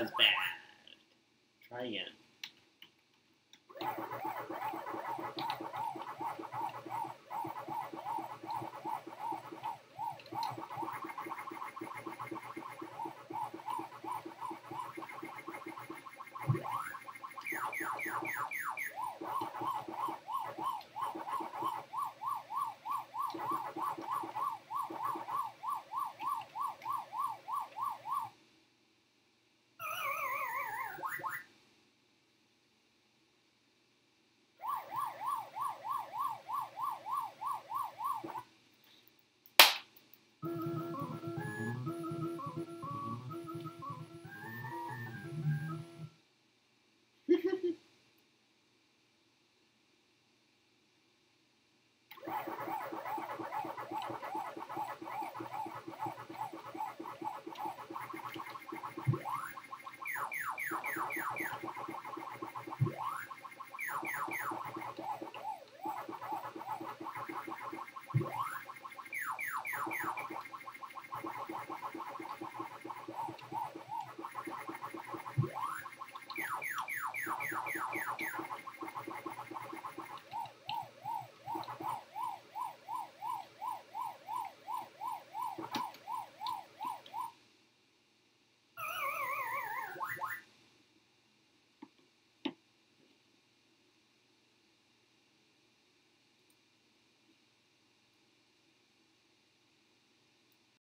Okay, bad.